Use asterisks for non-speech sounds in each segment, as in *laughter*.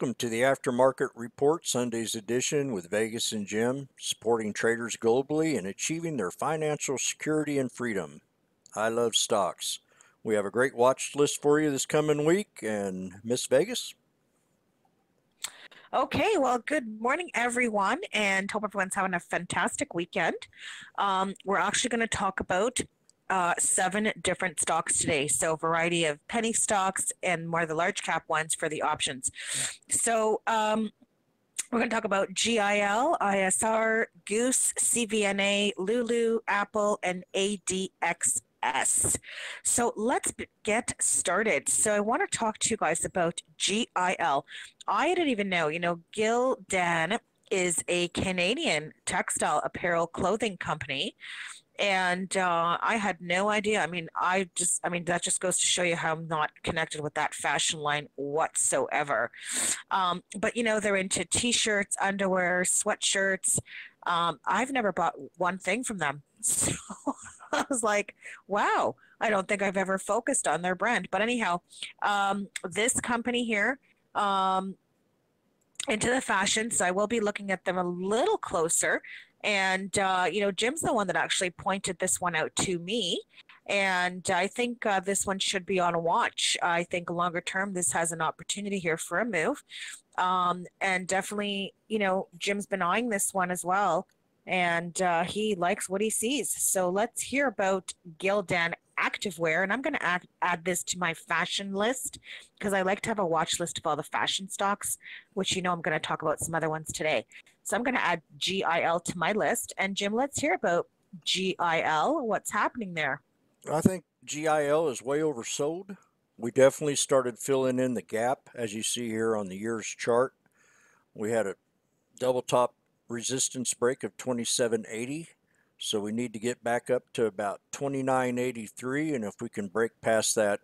Welcome to the Aftermarket Report Sunday's edition with Vegas and Jim, supporting traders globally and achieving their financial security and freedom. I love stocks. We have a great watch list for you this coming week, and Miss Vegas. Okay, well, good morning, everyone, and hope everyone's having a fantastic weekend. Um, we're actually going to talk about uh, seven different stocks today. So, variety of penny stocks and more of the large cap ones for the options. So, um, we're going to talk about GIL, ISR, Goose, CVNA, Lulu, Apple, and ADXS. So let's get started. So I want to talk to you guys about GIL. I didn't even know, you know, Gildan is a Canadian textile apparel clothing company and uh, I had no idea. I mean, I just, I mean, that just goes to show you how I'm not connected with that fashion line whatsoever. Um, but you know, they're into t-shirts, underwear, sweatshirts. Um, I've never bought one thing from them, *laughs* so I was like, wow. I don't think I've ever focused on their brand. But anyhow, um, this company here, um, into the fashion, so I will be looking at them a little closer. And, uh, you know, Jim's the one that actually pointed this one out to me. And I think uh, this one should be on a watch. I think longer term, this has an opportunity here for a move. Um, and definitely, you know, Jim's been eyeing this one as well. And uh, he likes what he sees. So let's hear about Gildan activewear. And I'm going to add, add this to my fashion list because I like to have a watch list of all the fashion stocks, which you know I'm going to talk about some other ones today. So I'm going to add GIL to my list. And Jim, let's hear about GIL. What's happening there? I think GIL is way oversold. We definitely started filling in the gap, as you see here on the year's chart. We had a double top resistance break of 2780. So we need to get back up to about 2983. And if we can break past that, that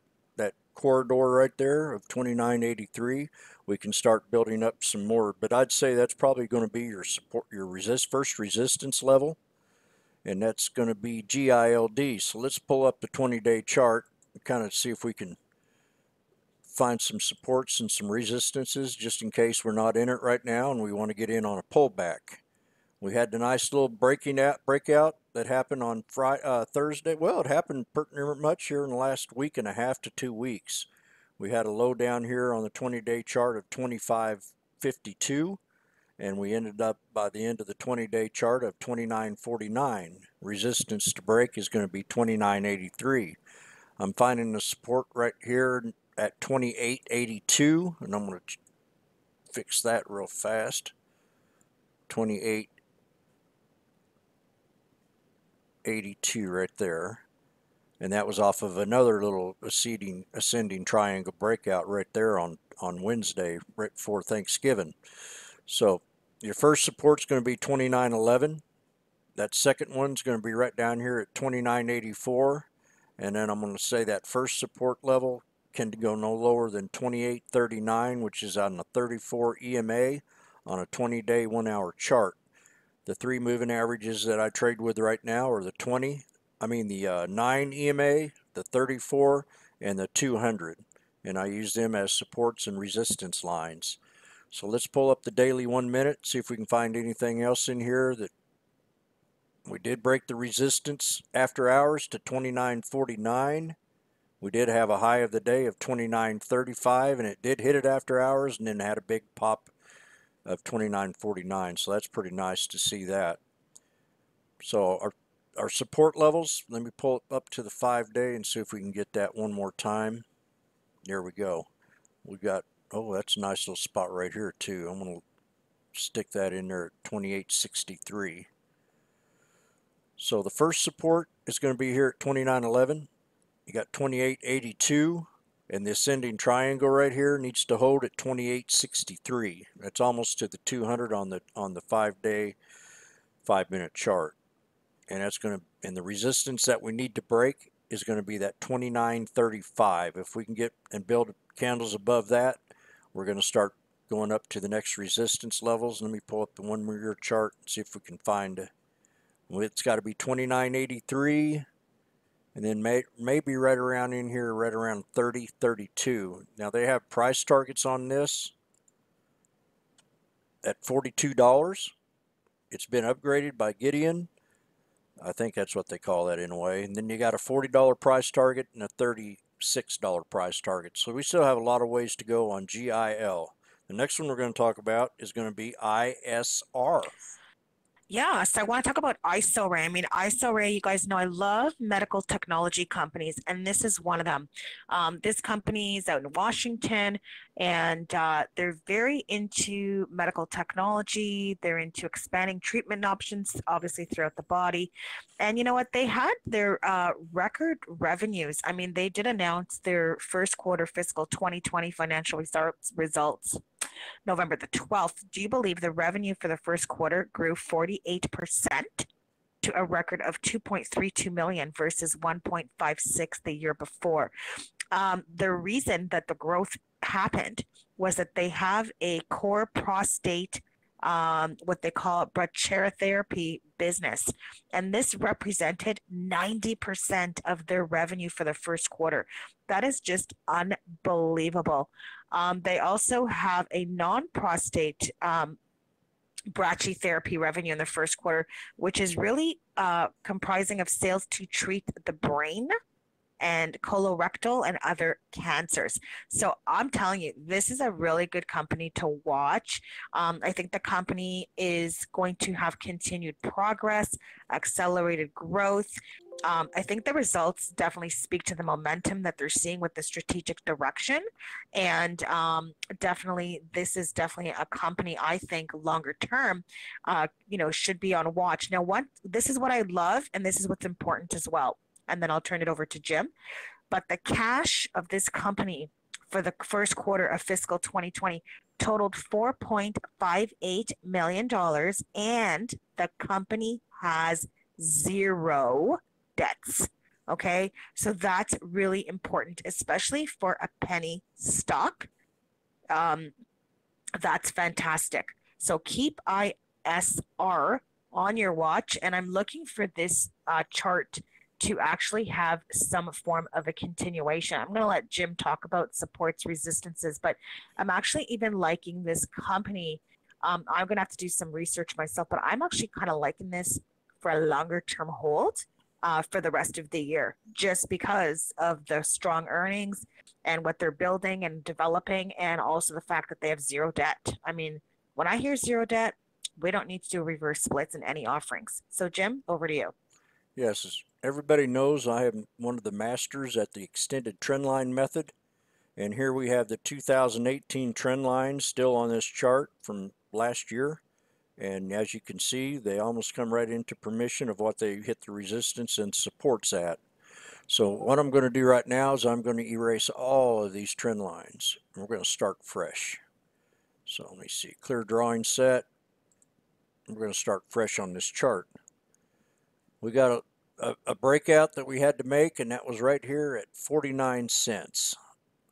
corridor right there of 2983, we can start building up some more. But I'd say that's probably going to be your support, your resist first resistance level, and that's going to be GILD. So let's pull up the 20-day chart and kind of see if we can find some supports and some resistances just in case we're not in it right now and we want to get in on a pullback. We had the nice little breaking out breakout that happened on Friday, uh, Thursday. Well, it happened pretty much here in the last week and a half to two weeks. We had a low down here on the 20-day chart of 25.52, and we ended up by the end of the 20-day chart of 29.49. Resistance to break is going to be 29.83. I'm finding the support right here at 28.82, and I'm going to fix that real fast. 28.82 right there and that was off of another little ascending ascending triangle breakout right there on on Wednesday right before Thanksgiving. So your first support's going to be 29.11. That second one's going to be right down here at 29.84, and then I'm going to say that first support level can go no lower than 28.39, which is on a 34 EMA on a 20-day, one-hour chart. The three moving averages that I trade with right now are the 20, I mean the uh, 9 EMA, the 34, and the 200. And I use them as supports and resistance lines. So let's pull up the daily one minute, see if we can find anything else in here that we did break the resistance after hours to 29.49. We did have a high of the day of 29.35 and it did hit it after hours and then had a big pop of 29.49. So that's pretty nice to see that. So our our support levels, let me pull up to the five day and see if we can get that one more time. There we go. We got, oh, that's a nice little spot right here too. I'm going to stick that in there at 2863. So the first support is going to be here at 2911. You got 2882 and the ascending triangle right here needs to hold at 2863. That's almost to the 200 on the on the 5 day 5 minute chart. And that's going to and the resistance that we need to break is going to be that 29.35 if we can get and build candles above that we're going to start going up to the next resistance levels. Let me pull up the one year chart and see if we can find it's got to be 29.83 and then may, maybe right around in here right around 30 32 now they have price targets on this at $42. It's been upgraded by Gideon. I think that's what they call that in a way. And then you got a $40 price target and a $36 price target. So we still have a lot of ways to go on GIL. The next one we're going to talk about is going to be ISR. Yeah, so I want to talk about IsoRay. I mean, IsoRay, you guys know I love medical technology companies, and this is one of them. Um, this company is out in Washington, and uh, they're very into medical technology. They're into expanding treatment options, obviously, throughout the body. And you know what? They had their uh, record revenues. I mean, they did announce their first quarter fiscal 2020 financial results. results November the 12th, do you believe the revenue for the first quarter grew 48% to a record of 2.32 million versus 1.56 the year before? Um, the reason that the growth happened was that they have a core prostate um, what they call brachytherapy business. And this represented 90% of their revenue for the first quarter. That is just unbelievable. Um, they also have a non prostate um, brachytherapy revenue in the first quarter, which is really uh, comprising of sales to treat the brain and colorectal and other cancers. So I'm telling you, this is a really good company to watch. Um, I think the company is going to have continued progress, accelerated growth. Um, I think the results definitely speak to the momentum that they're seeing with the strategic direction. And um, definitely, this is definitely a company I think longer term, uh, you know, should be on watch. Now, what this is what I love, and this is what's important as well and then I'll turn it over to Jim. But the cash of this company for the first quarter of fiscal 2020 totaled $4.58 million, and the company has zero debts. Okay, so that's really important, especially for a penny stock. Um, that's fantastic. So keep ISR on your watch, and I'm looking for this uh, chart to actually have some form of a continuation. I'm going to let Jim talk about supports resistances, but I'm actually even liking this company. Um, I'm going to have to do some research myself, but I'm actually kind of liking this for a longer term hold uh, for the rest of the year, just because of the strong earnings and what they're building and developing, and also the fact that they have zero debt. I mean, when I hear zero debt, we don't need to do reverse splits in any offerings. So, Jim, over to you. Yes, everybody knows I am one of the masters at the extended trendline method. And here we have the 2018 trend line still on this chart from last year. And as you can see, they almost come right into permission of what they hit the resistance and supports at. So what I'm going to do right now is I'm going to erase all of these trend lines. We're going to start fresh. So let me see, clear drawing set. We're going to start fresh on this chart. We got a a, a breakout that we had to make, and that was right here at 49 cents.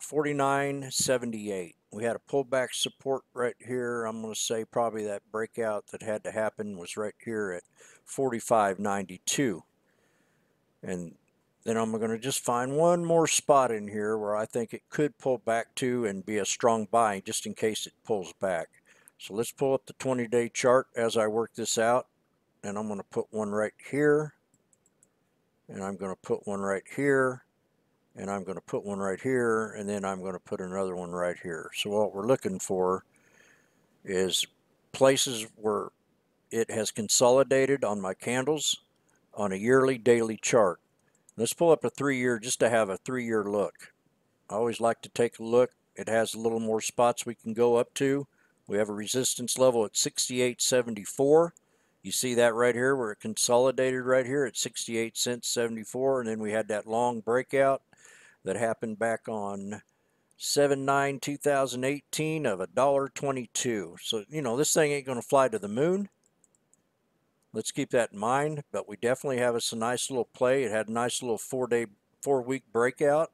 49.78. We had a pullback support right here. I'm going to say probably that breakout that had to happen was right here at 45.92. And then I'm going to just find one more spot in here where I think it could pull back to and be a strong buy just in case it pulls back. So let's pull up the 20 day chart as I work this out. And I'm going to put one right here and I'm going to put one right here and I'm going to put one right here and then I'm going to put another one right here. So what we're looking for is places where it has consolidated on my candles on a yearly daily chart. Let's pull up a three-year just to have a three-year look. I always like to take a look. It has a little more spots we can go up to. We have a resistance level at 68.74. You see that right here where it consolidated right here at 68 cents 74 and then we had that long breakout that happened back on 7-9 2018 of $1.22. so you know this thing ain't going to fly to the moon let's keep that in mind but we definitely have us a nice little play it had a nice little four day four week breakout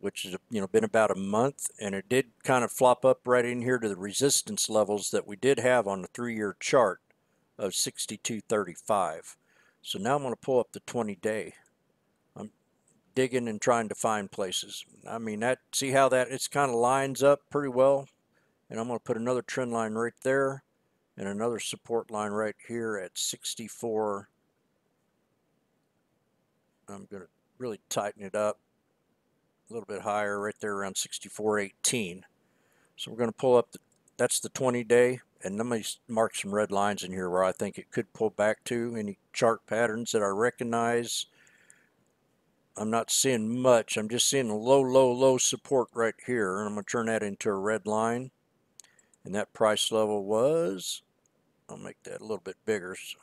which has you know been about a month and it did kind of flop up right in here to the resistance levels that we did have on the three-year chart of 62.35. So now I'm going to pull up the 20 day. I'm digging and trying to find places. I mean, that see how that it's kind of lines up pretty well. And I'm going to put another trend line right there and another support line right here at 64. I'm going to really tighten it up a little bit higher right there around 64.18. So we're going to pull up, the, that's the 20 day. And let me mark some red lines in here where I think it could pull back to. Any chart patterns that I recognize. I'm not seeing much. I'm just seeing a low, low, low support right here. And I'm going to turn that into a red line. And that price level was, I'll make that a little bit bigger. So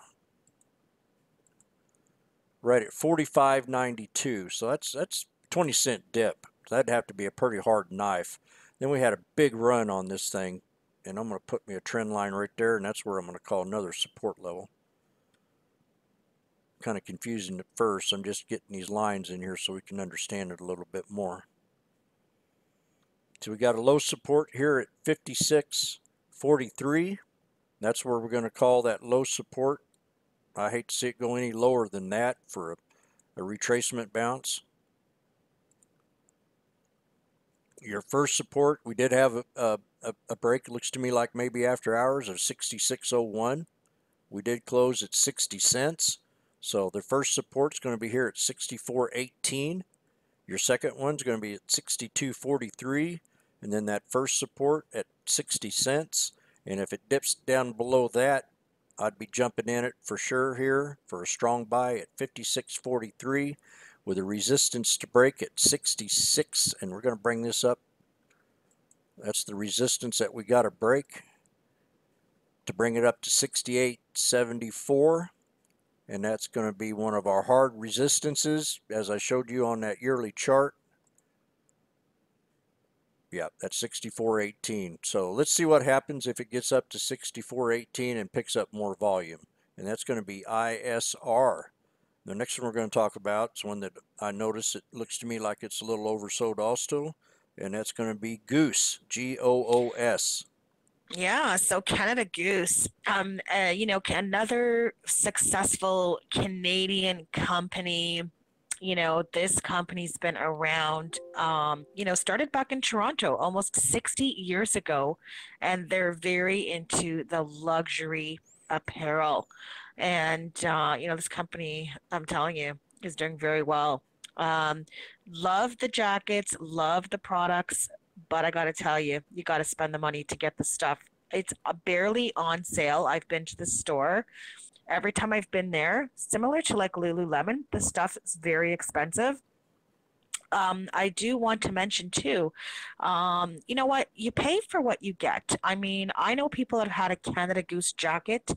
right at 45.92. So that's that's 20 cent dip. So That'd have to be a pretty hard knife. Then we had a big run on this thing, and I'm going to put me a trend line right there, and that's where I'm going to call another support level. Kind of confusing at first. I'm just getting these lines in here so we can understand it a little bit more. So we got a low support here at 56.43. That's where we're going to call that low support. I hate to see it go any lower than that for a, a retracement bounce. Your first support, we did have a, a, a break, looks to me like maybe after hours of 66.01. We did close at 60 cents. So the first support is going to be here at 64.18. Your second one's going to be at 62.43. And then that first support at 60 cents. And if it dips down below that, I'd be jumping in it for sure here for a strong buy at 56.43 with a resistance to break at 66 and we're going to bring this up that's the resistance that we got to break to bring it up to 68.74 and that's going to be one of our hard resistances as I showed you on that yearly chart yeah, that's 64.18. So let's see what happens if it gets up to 64.18 and picks up more volume. And that's going to be ISR. The next one we're going to talk about is one that I notice it looks to me like it's a little oversold also. And that's going to be Goose, G-O-O-S. Yeah, so Canada Goose, um, uh, you know, another successful Canadian company you know, this company's been around, um, you know, started back in Toronto almost 60 years ago, and they're very into the luxury apparel. And, uh, you know, this company, I'm telling you, is doing very well. Um, love the jackets, love the products, but I got to tell you, you got to spend the money to get the stuff. It's uh, barely on sale. I've been to the store every time I've been there, similar to like Lululemon, the stuff is very expensive. Um, I do want to mention too, um, you know what? You pay for what you get. I mean, I know people that have had a Canada Goose jacket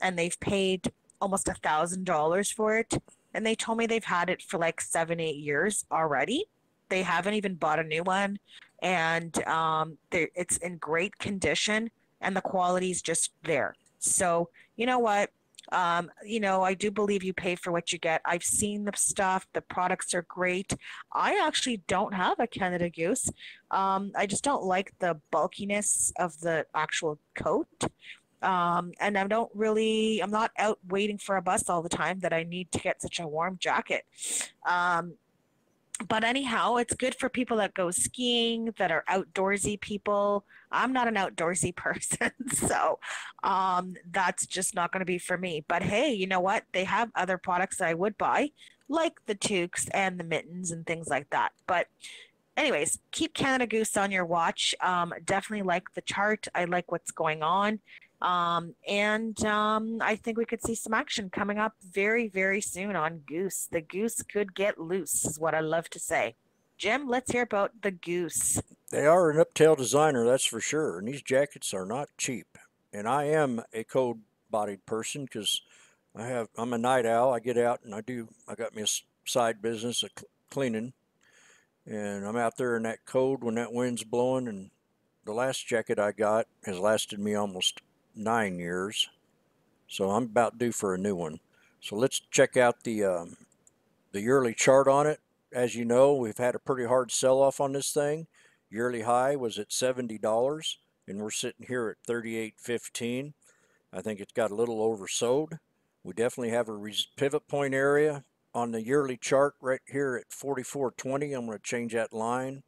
and they've paid almost a thousand dollars for it. And they told me they've had it for like seven, eight years already. They haven't even bought a new one. And um, it's in great condition and the quality is just there. So, you know what? Um, you know, I do believe you pay for what you get. I've seen the stuff, the products are great. I actually don't have a Canada Goose. Um, I just don't like the bulkiness of the actual coat. Um, and I don't really, I'm not out waiting for a bus all the time that I need to get such a warm jacket. Um, but anyhow, it's good for people that go skiing, that are outdoorsy people. I'm not an outdoorsy *laughs* person, so um, that's just not going to be for me. But hey, you know what? They have other products that I would buy, like the toques and the mittens and things like that. But anyways, keep Canada Goose on your watch. Um, definitely like the chart. I like what's going on. Um, and um, I think we could see some action coming up very, very soon on Goose. The Goose could get loose, is what I love to say. Jim, let's hear about the Goose. They are an uptail designer, that's for sure. And these jackets are not cheap. And I am a cold bodied person because I have I'm a night owl. I get out and I do I got me a side business of cleaning, and I'm out there in that cold when that wind's blowing. And the last jacket I got has lasted me almost nine years. So I'm about due for a new one. So let's check out the um, the yearly chart on it. As you know, we've had a pretty hard sell-off on this thing. Yearly high was at $70, and we're sitting here at 38.15. I think it's got a little oversold. We definitely have a pivot point area on the yearly chart right here at 44.20. I'm going to change that line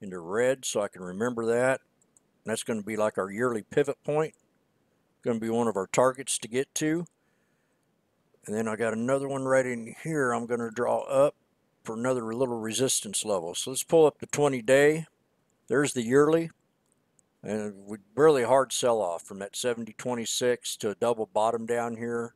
into red so I can remember that. that's going to be like our yearly pivot point. Going to be one of our targets to get to. And then I got another one right in here I'm going to draw up for another little resistance level. So let's pull up the 20 day. There's the yearly. And we really hard sell off from that 7026 to a double bottom down here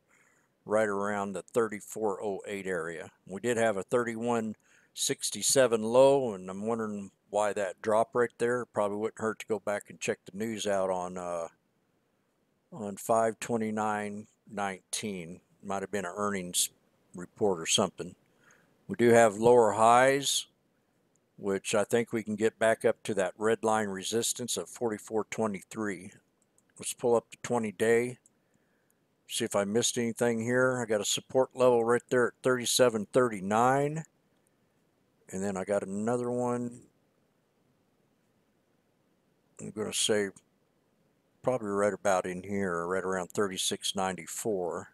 right around the 3408 area. We did have a 3167 low and I'm wondering why that drop right there. Probably wouldn't hurt to go back and check the news out on uh, on 529.19. Might have been an earnings report or something. We do have lower highs, which I think we can get back up to that red line resistance of 44.23. Let's pull up the 20 day. See if I missed anything here. I got a support level right there at 37.39. And then I got another one. I'm going to say probably right about in here, right around 36.94.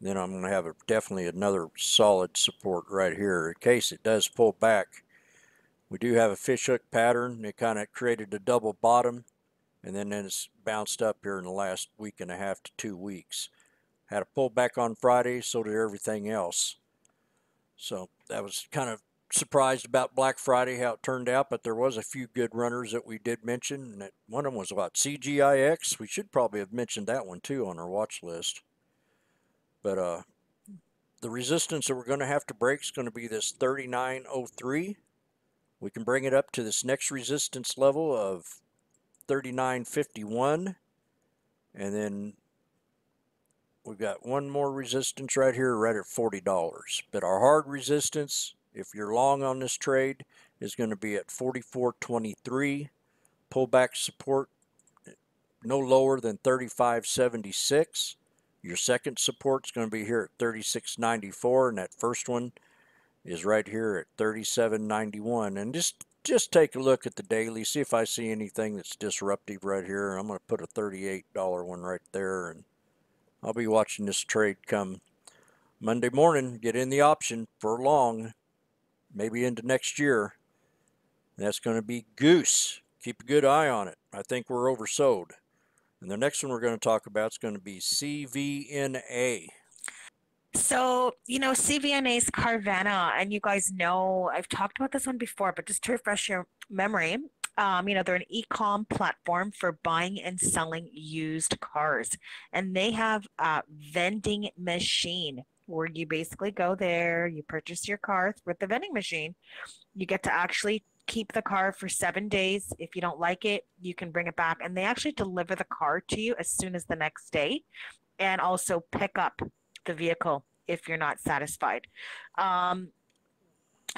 Then I'm going to have a, definitely another solid support right here in case it does pull back. We do have a fishhook pattern. It kind of created a double bottom and then it's bounced up here in the last week and a half to two weeks. Had a pullback on Friday, so did everything else. So that was kind of surprised about Black Friday how it turned out, but there was a few good runners that we did mention. And that one of them was about CGIX. We should probably have mentioned that one too on our watch list. But uh, the resistance that we're going to have to break is going to be this 3903. We can bring it up to this next resistance level of 3951. And then we've got one more resistance right here, right at $40. But our hard resistance, if you're long on this trade, is going to be at 44.23. Pullback support eh, no lower than 35.76. Your second support is going to be here at 36.94, and that first one is right here at 37.91. And just just take a look at the daily, see if I see anything that's disruptive right here. I'm going to put a $38 one right there, and I'll be watching this trade come Monday morning. Get in the option for long, maybe into next year. That's going to be Goose. Keep a good eye on it. I think we're oversold. And the next one we're going to talk about is going to be CVNA. So, you know, CVNA's Carvana, and you guys know I've talked about this one before, but just to refresh your memory, um, you know, they're an e-com platform for buying and selling used cars. And they have a vending machine where you basically go there, you purchase your car with the vending machine. You get to actually keep the car for seven days. If you don't like it, you can bring it back. And they actually deliver the car to you as soon as the next day and also pick up the vehicle if you're not satisfied. Um,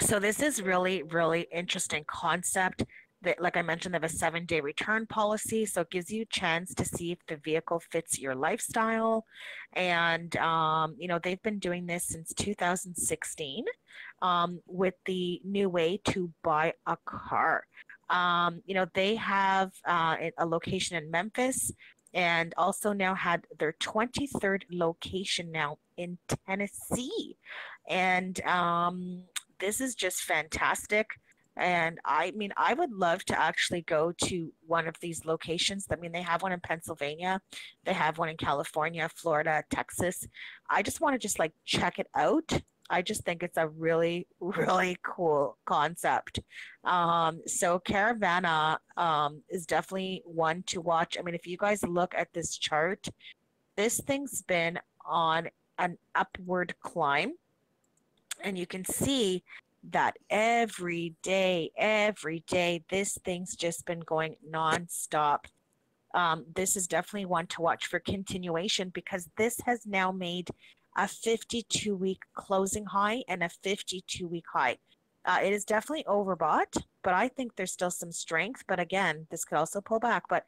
so this is really, really interesting concept that, like I mentioned, they have a seven day return policy. So it gives you a chance to see if the vehicle fits your lifestyle. And, um, you know, they've been doing this since 2016 um, with the new way to buy a car. Um, you know, they have uh, a location in Memphis and also now had their 23rd location now in Tennessee. And um, this is just fantastic. And I mean, I would love to actually go to one of these locations. I mean, they have one in Pennsylvania, they have one in California, Florida, Texas. I just want to just like check it out. I just think it's a really, *laughs* really cool concept. Um, so Caravana um, is definitely one to watch. I mean, if you guys look at this chart, this thing's been on an upward climb. And you can see that every day, every day, this thing's just been going nonstop. Um, this is definitely one to watch for continuation because this has now made a 52 week closing high and a 52 week high. Uh, it is definitely overbought, but I think there's still some strength. But again, this could also pull back. But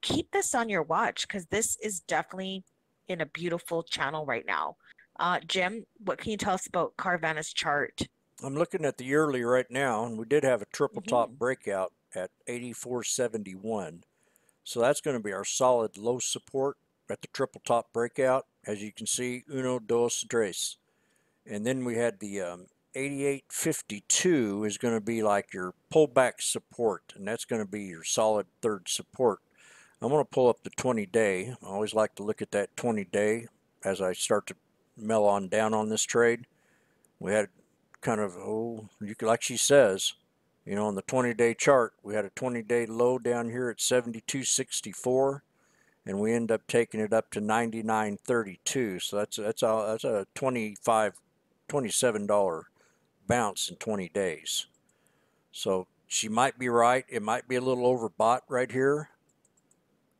keep this on your watch because this is definitely in a beautiful channel right now. Uh, Jim, what can you tell us about Carvana's chart? I'm looking at the yearly right now, and we did have a triple top mm-hmm. breakout at 84.71. So that's going to be our solid low support at the triple top breakout. As you can see, uno, dos, tres. And then we had the um, 88.52 is going to be like your pullback support, and that's going to be your solid third support. I'm going to pull up the 20 day. I always like to look at that 20 day as I start to mel on down on this trade. We had kind of, oh, you like she says, you know, on the 20 day chart, we had a 20 day low down here at 72.64 and we end up taking it up to 99.32. So that's that's a that's a 25 27 dollar bounce in 20 days. So she might be right. It might be a little overbought right here.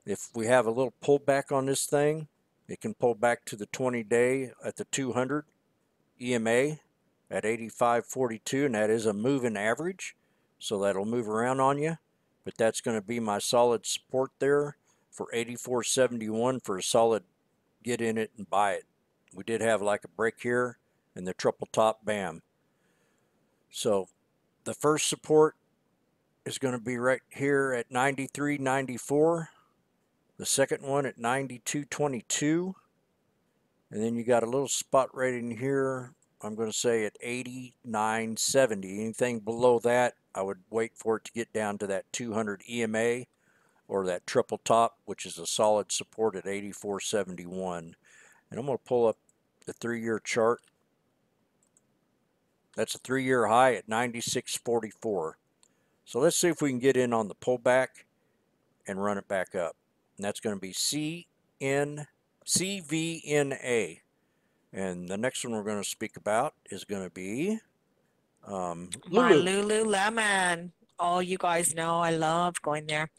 If we have a little pullback on this thing, it can pull back to the 20 day at the 200 EMA at 85.42, and that is a moving average. So that'll move around on you. But that's going to be my solid support there for 84.71 for a solid get in it and buy it. We did have like a break here and the triple top bam. So the first support is going to be right here at 93.94. The second one at 92.22. And then you got a little spot right in here. I'm going to say at 89.70. Anything below that, I would wait for it to get down to that 200 EMA or that triple top, which is a solid support at 84.71. And I'm going to pull up the three-year chart. That's a three-year high at 96.44. So let's see if we can get in on the pullback and run it back up. And that's going to be CN, CVNA. And the next one we're going to speak about is going to be um, My Lulu. Lululemon. Oh, you guys know I love going there.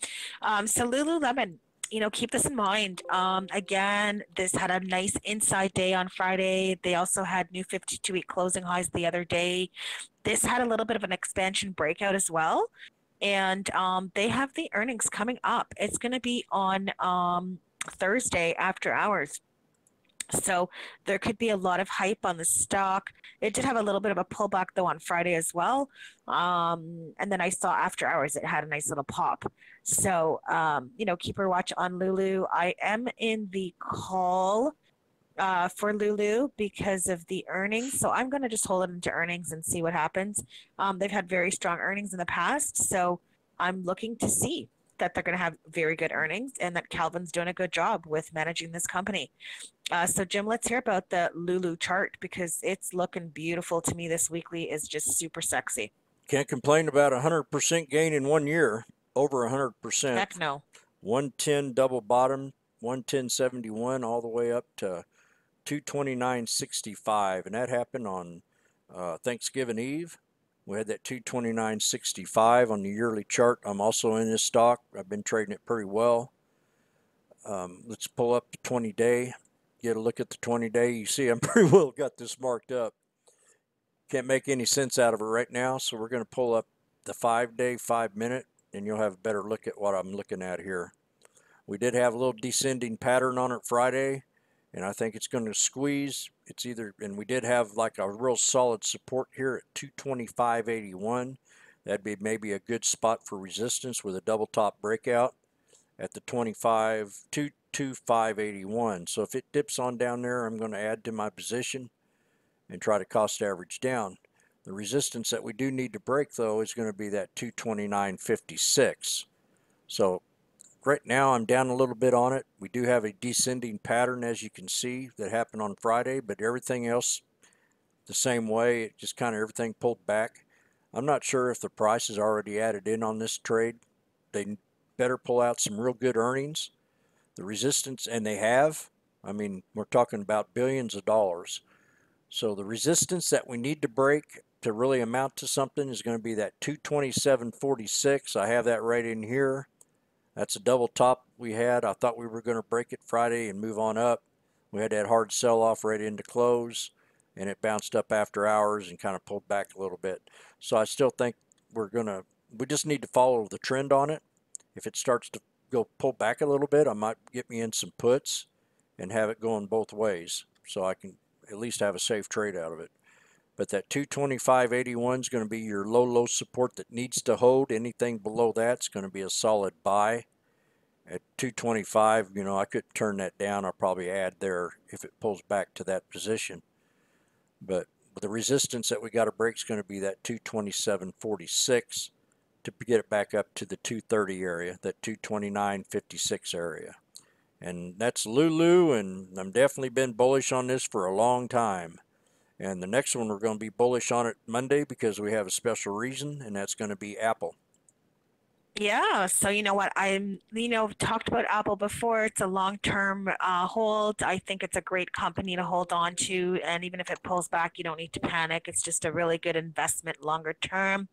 Um, so Lululemon, you know, keep this in mind. Um, again, this had a nice inside day on Friday. They also had new 52 week closing highs the other day. This had a little bit of an expansion breakout as well. And um, they have the earnings coming up. It's going to be on um, Thursday after hours. *laughs* So there could be a lot of hype on the stock. It did have a little bit of a pullback though on Friday as well. Um, and then I saw after hours it had a nice little pop. So um, you know, keep her watch on Lulu. I am in the call uh, for Lulu because of the earnings. So I'm going to just hold it into earnings and see what happens. Um, they've had very strong earnings in the past, so I'm looking to see that they're going to have very good earnings and that Calvin's doing a good job with managing this company. Uh, so, Jim, let's hear about the Lulu chart because it's looking beautiful to me. This weekly is just super sexy. Can't complain about a 100% gain in one year, over 100%. Heck no. 110 double bottom, 110.71 all the way up to 229.65. And that happened on uh, Thanksgiving Eve. We had that 229.65 on the yearly chart. I'm also in this stock. I've been trading it pretty well. Um, let's pull up the 20 day, get a look at the 20 day. You see, I'm *laughs* pretty well got this marked up. Can't make any sense out of it right now, so we're going to pull up the five day, five minute, and you'll have a better look at what I'm looking at here. We did have a little descending pattern on it Friday and I think it's going to squeeze. It's either, and we did have like a real solid support here at 225.81. That'd be maybe a good spot for resistance with a double top breakout at the 25, 225.81. So if it dips on down there, I'm going to add to my position and try to cost average down. The resistance that we do need to break though is going to be that 229.56. So right now I'm down a little bit on it. We do have a descending pattern as you can see that happened on Friday, but everything else the same way. It just kind of everything pulled back. I'm not sure if the price is already added in on this trade. They better pull out some real good earnings. The resistance, and they have. I mean, we're talking about billions of dollars. So the resistance that we need to break to really amount to something is going to be that 227.46. I have that right in here. That's a double top we had. I thought we were going to break it Friday and move on up. We had that hard sell off right into close and it bounced up after hours and kind of pulled back a little bit. So I still think we're going to, we just need to follow the trend on it. If it starts to go pull back a little bit, I might get me in some puts and have it going both ways so I can at least have a safe trade out of it. But that 225.81 is going to be your low, low support that needs to hold. Anything below that's going to be a solid buy. At 225, you know, I could turn that down. I'll probably add there if it pulls back to that position. But the resistance that we got to break is going to be that 227.46 to get it back up to the 230 area, that 229.56 area. And that's Lulu, and I'm definitely been bullish on this for a long time. And the next one we're going to be bullish on it Monday because we have a special reason, and that's going to be Apple. Yeah, so you know what? I'm, you know, talked about Apple before. It's a long-term uh, hold. I think it's a great company to hold on to, and even if it pulls back, you don't need to panic. It's just a really good investment longer term.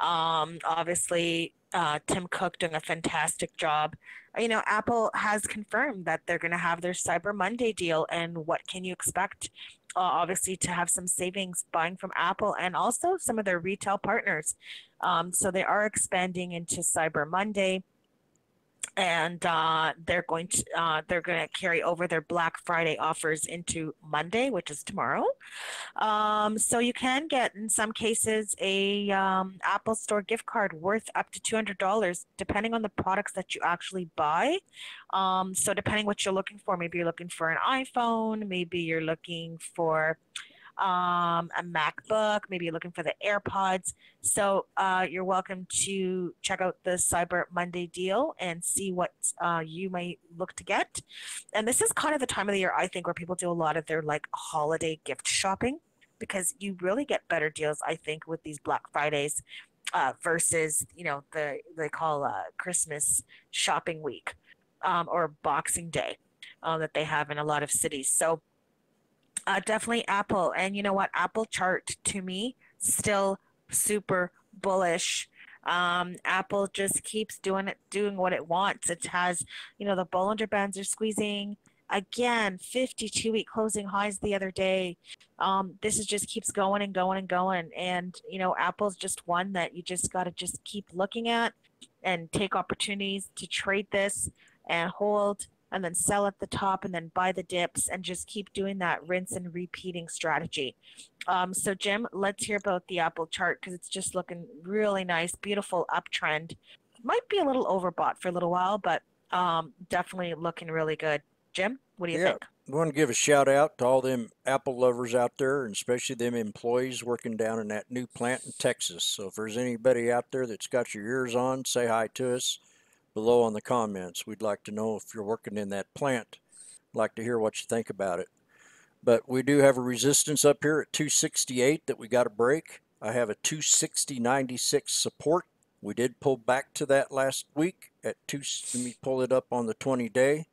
Um, obviously, uh, Tim Cook doing a fantastic job. You know, Apple has confirmed that they're going to have their Cyber Monday deal, and what can you expect? Uh, obviously, to have some savings buying from Apple and also some of their retail partners. Um, so they are expanding into Cyber Monday and uh, they're going to uh, they're going to carry over their Black Friday offers into Monday, which is tomorrow. Um, so you can get, in some cases, a um, Apple Store gift card worth up to two hundred dollars, depending on the products that you actually buy. Um, so depending what you're looking for, maybe you're looking for an iPhone, maybe you're looking for um, a MacBook, maybe you're looking for the AirPods. So uh, you're welcome to check out the Cyber Monday deal and see what uh, you might look to get. And this is kind of the time of the year, I think, where people do a lot of their like holiday gift shopping because you really get better deals, I think, with these Black Fridays uh, versus, you know, the they call uh, Christmas shopping week um, or Boxing Day uh, that they have in a lot of cities. So uh, definitely Apple. And you know what? Apple chart to me still super bullish. Um, Apple just keeps doing it, doing what it wants. It has, you know, the Bollinger Bands are squeezing again. 52 week closing highs the other day. Um, this is just keeps going and going and going. And you know, Apple's just one that you just got to just keep looking at and take opportunities to trade this and hold and then sell at the top and then buy the dips and just keep doing that rinse and repeating strategy. Um, so, Jim, let's hear about the Apple chart because it's just looking really nice, beautiful uptrend. Might be a little overbought for a little while, but um, definitely looking really good. Jim, what do you Yeah, think? I want to give a shout out to all them Apple lovers out there, and especially them employees working down in that new plant in Texas. So if there's anybody out there that's got your ears on, say hi to us below on the comments. We'd like to know if you're working in that plant. like to hear what you think about it. But we do have a resistance up here at 268 that we got to break. I have a 260.96 support. We did pull back to that last week at two. Let me pull it up on the 20 day.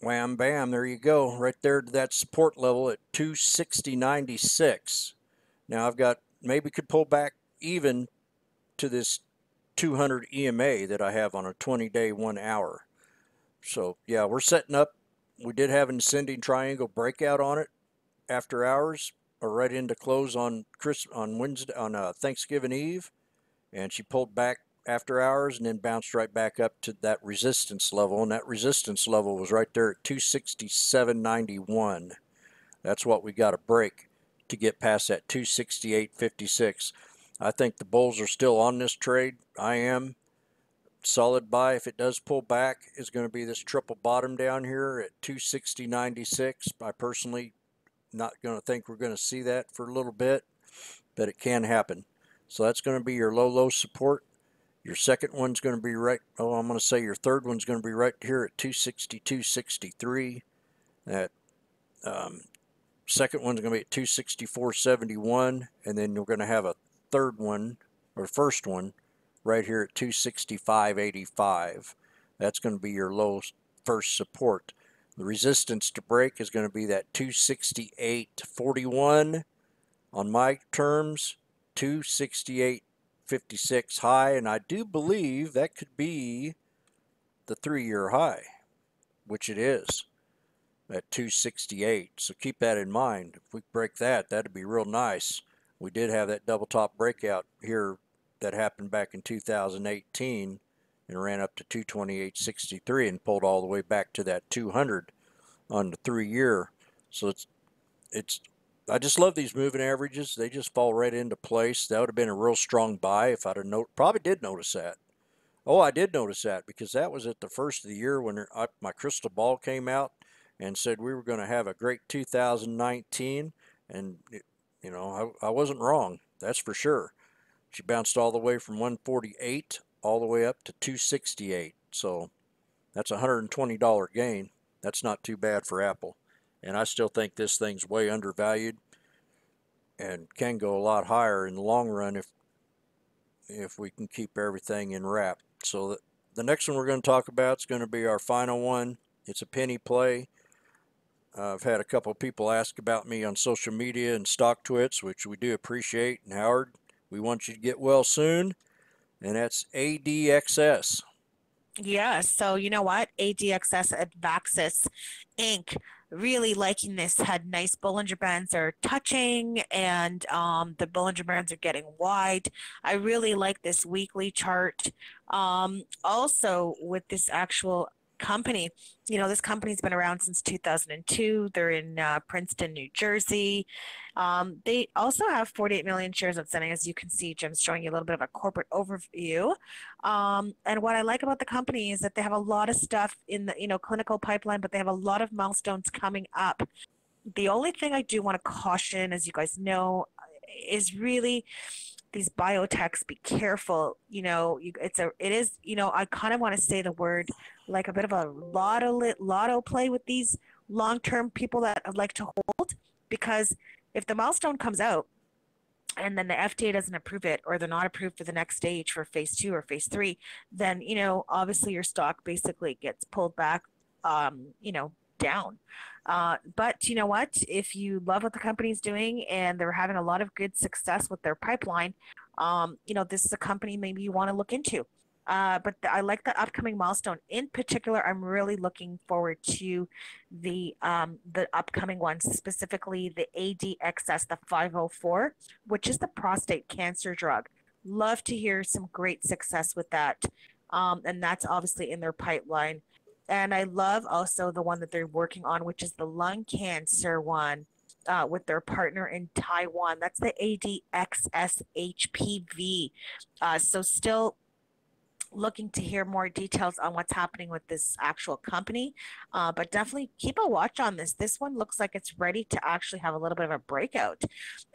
Wham bam, there you go. Right there to that support level at 260.96. Now I've got maybe could pull back even to this 200 EMA that I have on a 20 day, one hour. So yeah, we're setting up. We did have an ascending triangle breakout on it after hours or right into close on Chris on Wednesday on uh, Thanksgiving Eve, and she pulled back after hours and then bounced right back up to that resistance level, and that resistance level was right there at 267.91. That's what we got to break to get past that 268.56. I think the bulls are still on this trade. I am solid buy if it does pull back is going to be this triple bottom down here at 260.96. I personally not going to think we're going to see that for a little bit, but it can happen. So that's going to be your low, low support. Your second one's going to be right, oh, I'm going to say your third one's going to be right here at 262.63. That um, second one's going to be at 264.71. And then you're going to have a third one, or first one, right here at 265.85. That's going to be your low first support. The resistance to break is going to be that 268.41 on my terms, 268.56 high, and I do believe that could be the three-year high, which it is at 268. So keep that in mind. If we break that, that'd be real nice. We did have that double top breakout here that happened back in 2018 and ran up to 228.63 and pulled all the way back to that 200 on the three year. So it's it's I just love these moving averages. They just fall right into place. That would have been a real strong buy if I'd have no probably did notice that. Oh, I did notice that because that was at the first of the year when I, my crystal ball came out and said we were going to have a great 2019. And, it, you know, I, I wasn't wrong. That's for sure. She bounced all the way from 148 all the way up to 268. So that's a $120 gain. That's not too bad for Apple. And I still think this thing's way undervalued and can go a lot higher in the long run if if we can keep everything in wrap. So the, the next one we're going to talk about is going to be our final one. It's a penny play. Uh, I've had a couple of people ask about me on social media and Stocktwits, which we do appreciate. And Howard, we want you to get well soon. And that's ADXS. Yeah, so you know what? ADXS Advaxis Inc. Really liking this. Had nice Bollinger Bands are touching and um, the Bollinger Bands are getting wide. I really like this weekly chart. Um, also, with this actual company. You know, this company's been around since 2002. They're in uh, Princeton, New Jersey. Um, they also have 48 million shares outstanding. As you can see, Jim's showing you a little bit of a corporate overview. Um, and what I like about the company is that they have a lot of stuff in the, you know, clinical pipeline, but they have a lot of milestones coming up. The only thing I do want to caution, as you guys know, is really these biotechs be careful you know you, it's a it is you know i kind of want to say the word like a bit of a lotto lotto play with these long-term people that I'd like to hold because if the milestone comes out and then the FDA doesn't approve it or they're not approved for the next stage for phase two or phase three, then you know obviously your stock basically gets pulled back, um, you know, down. Uh, but you know what? If you love what the company's doing and they're having a lot of good success with their pipeline, um, you know, this is a company maybe you want to look into. Uh, but the, I like the upcoming milestone. In particular, I'm really looking forward to the um, the upcoming ones, specifically the ADXS, the 504, which is the prostate cancer drug. Love to hear some great success with that. Um, and that's obviously in their pipeline. And I love also the one that they're working on, which is the lung cancer one uh, with their partner in Taiwan. That's the ADXSHPV. Uh, so still looking to hear more details on what's happening with this actual company. Uh, but definitely keep a watch on this. This one looks like it's ready to actually have a little bit of a breakout.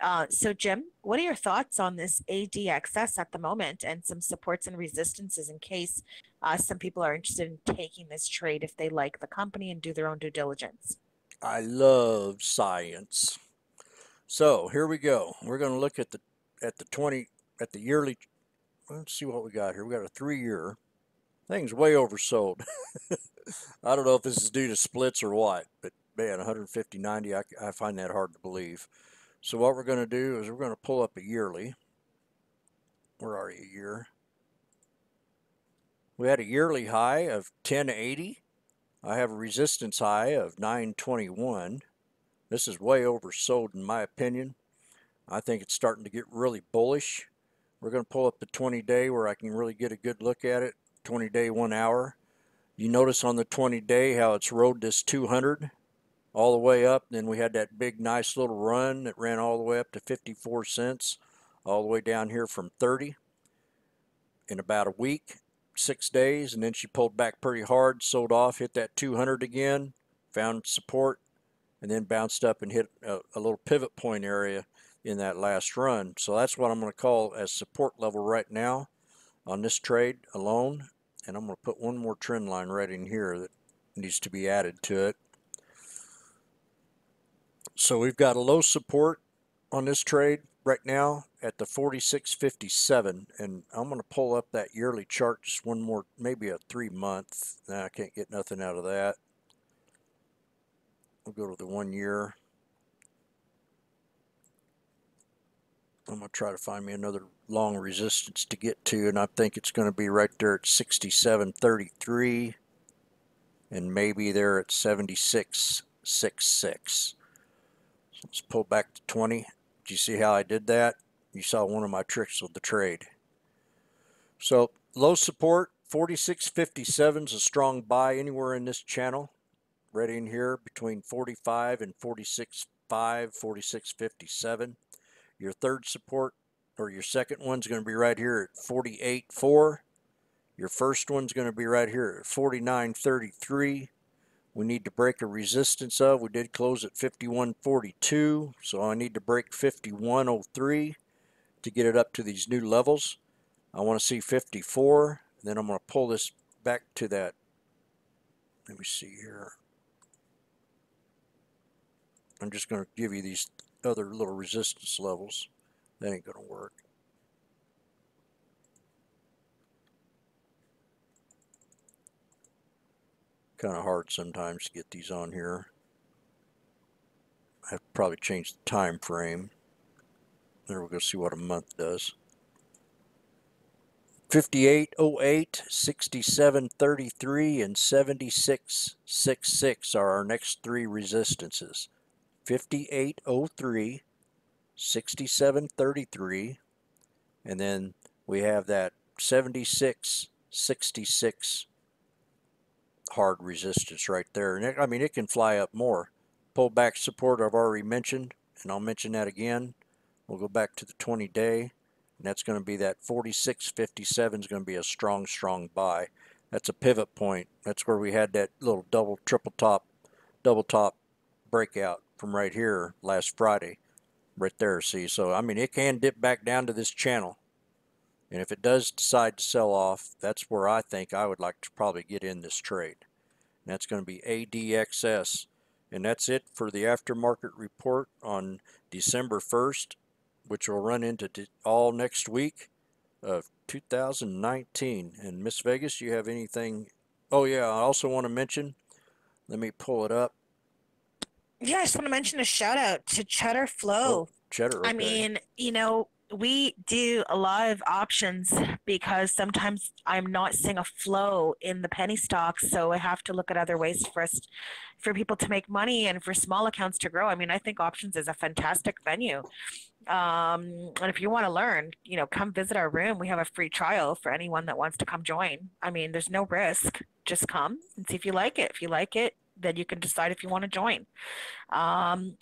Uh, so, Jim, what are your thoughts on this ADXS at the moment and some supports and resistances in case uh, some people are interested in taking this trade if they like the company and do their own due diligence. I love science. So here we go. We're going to look at the at the 20 at the yearly. Let's see what we got here. We got a three year. Thing's way oversold. *laughs* I don't know if this is due to splits or what, but man, 150.90, I, I find that hard to believe. So what we're going to do is we're going to pull up a yearly. Where are you, year? We had a yearly high of 1080. I have a resistance high of 921. This is way oversold in my opinion. I think it's starting to get really bullish. We're going to pull up the 20 day where I can really get a good look at it. 20 day, one hour. You notice on the 20 day how it's rode this 200 all the way up. Then we had that big, nice little run that ran all the way up to 54 cents, all the way down here from 30 in about a week six days, and then she pulled back pretty hard, sold off, hit that 200 again, found support, and then bounced up and hit a, a little pivot point area in that last run. So that's what I'm going to call as support level right now on this trade alone. And I'm going to put one more trend line right in here that needs to be added to it. So we've got a low support on this trade right now at the 4657 and I'm going to pull up that yearly chart just one more maybe a three month nah, I can't get nothing out of that we'll go to the one year I'm going to try to find me another long resistance to get to and I think it's going to be right there at 6733 and maybe there at 7666 so let's pull back to 20 do you see how I did that? You saw one of my tricks with the trade. So low support, 46.57 is a strong buy anywhere in this channel. Right in here between 45 and 46.5, 46.57. Your third support or your second one's going to be right here at 48.4. Your first one's going to be right here at 49.33. we need to break a resistance of. We did close at 51.42, so I need to break 51.03 to get it up to these new levels. I want to see 54. Then I'm going to pull this back to that. Let me see here. I'm just going to give you these other little resistance levels. That ain't going to work. Kind of hard sometimes to get these on here. I have probably change the time frame. There we go, see what a month does. 5808, 6733, and 7666 are our next three resistances. 5803, 6733, and then we have that 7666 hard resistance right there. And it, I mean, it can fly up more. Pullback support I've already mentioned, and I'll mention that again. We'll go back to the 20 day, and that's going to be that 46.57 is going to be a strong, strong buy. That's a pivot point. That's where we had that little double, triple top, double top breakout from right here last Friday. Right there, see. So, I mean, it can dip back down to this channel. And if it does decide to sell off, that's where I think I would like to probably get in this trade. And that's going to be ADXS. And that's it for the aftermarket report on December 1st, which will run into all next week of 2019. And Miss Vegas, you have anything? Oh, yeah, I also want to mention, let me pull it up. Yeah, I just want to mention a shout out to Cheddar Flow. Oh, Cheddar. Okay. I mean, you know, we do a lot of options because sometimes I'm not seeing a flow in the penny stocks, so I have to look at other ways for us, for people to make money and for small accounts to grow. I mean, I think options is a fantastic venue. Um, and if you want to learn, you know, come visit our room. We have a free trial for anyone that wants to come join. I mean, there's no risk. Just come and see if you like it. If you like it, then you can decide if you want to join. Um,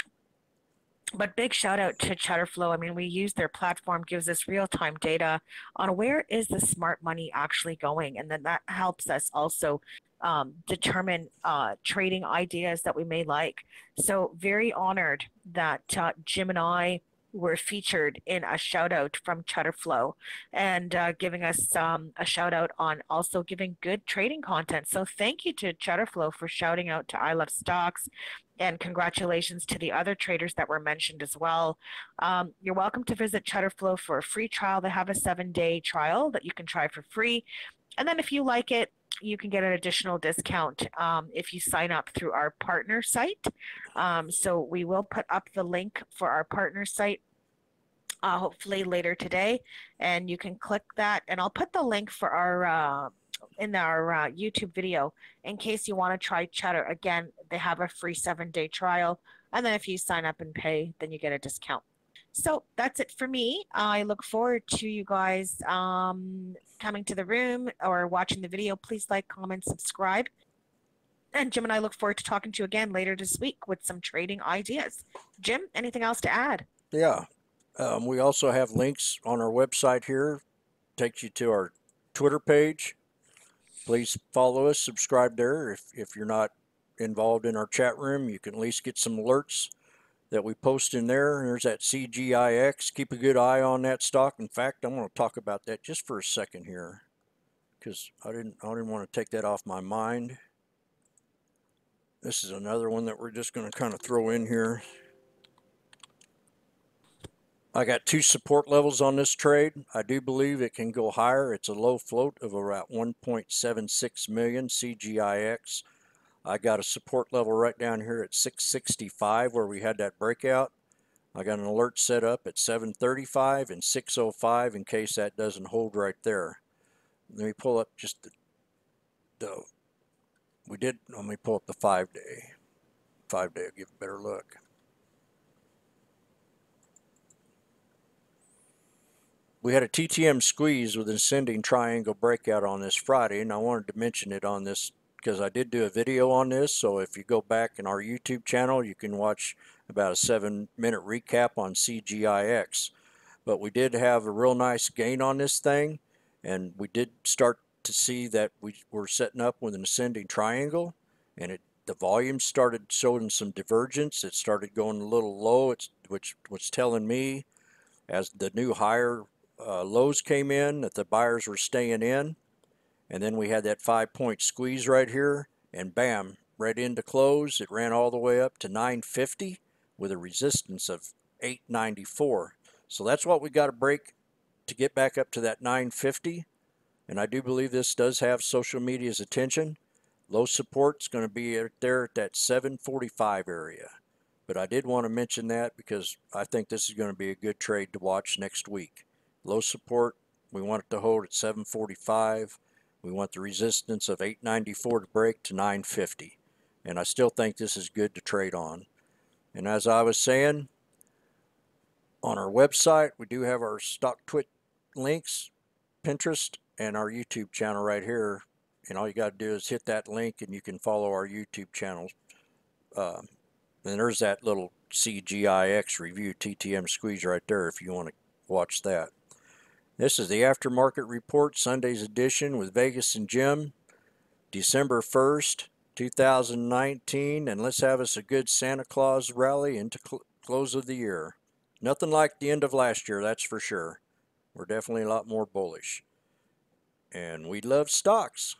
but big shout out to Cheddarflow. I mean, we use their platform, gives us real time data on where is the smart money actually going, and then that helps us also um, determine uh, trading ideas that we may like. So very honored that uh, Jim and I were featured in a shout out from Cheddarflow and uh, giving us um, a shout out on also giving good trading content. So thank you to Cheddarflow for shouting out to I Love Stocks and congratulations to the other traders that were mentioned as well. Um, you're welcome to visit Cheddarflow for a free trial. They have a seven day trial that you can try for free. And then if you like it, you can get an additional discount um, if you sign up through our partner site. Um, so we will put up the link for our partner site uh, hopefully later today, and you can click that. And I'll put the link for our uh, in our uh, YouTube video in case you want to try Cheddar. Again, they have a free seven day trial, and then if you sign up and pay, then you get a discount. So that's it for me. I look forward to you guys um, coming to the room or watching the video. Please like, comment, subscribe. And Jim and I look forward to talking to you again later this week with some trading ideas. Jim, anything else to add? Yeah. Um, we also have links on our website here. Takes you to our Twitter page. Please follow us, subscribe there. If, if you're not involved in our chat room, you can at least get some alerts that we post in there. There's that CGIX. Keep a good eye on that stock. In fact, I'm going to talk about that just for a second here because I didn't I didn't want to take that off my mind. This is another one that we're just going to kind of throw in here. I got two support levels on this trade. I do believe it can go higher. It's a low float of about 1.76 million CGIX. I got a support level right down here at 665 where we had that breakout. I got an alert set up at 735 and 605 in case that doesn't hold right there. Let me pull up just the, the we did, let me pull up the five day. Five day, will give a better look. We had a TTM squeeze with an ascending triangle breakout on this Friday, and I wanted to mention it on this because I did do a video on this. So if you go back in our YouTube channel, you can watch about a seven minute recap on CGIX. But we did have a real nice gain on this thing, and we did start to see that we were setting up with an ascending triangle, and it the volume started showing some divergence. It started going a little low, which was telling me as the new higher uh, lows came in that the buyers were staying in. And then we had that five point squeeze right here, and bam, right into close. It ran all the way up to 950 with a resistance of 894. So that's what we got to break to get back up to that 950. And I do believe this does have social media's attention. Low support is going to be there at that 745 area. But I did want to mention that because I think this is going to be a good trade to watch next week. Low support, we want it to hold at 745. We want the resistance of 894 to break to 950. And I still think this is good to trade on. And as I was saying, on our website, we do have our stock twit links, Pinterest, and our YouTube channel right here. And all you got to do is hit that link and you can follow our YouTube channel. Um, and there's that little CGIX review TTM squeeze right there if you want to watch that. This is the aftermarket report, Sunday's edition with Vegas and Jim, December 1st, 2019. And let's have us a good Santa Claus rally into cl close of the year. Nothing like the end of last year, that's for sure. We're definitely a lot more bullish. And we love stocks.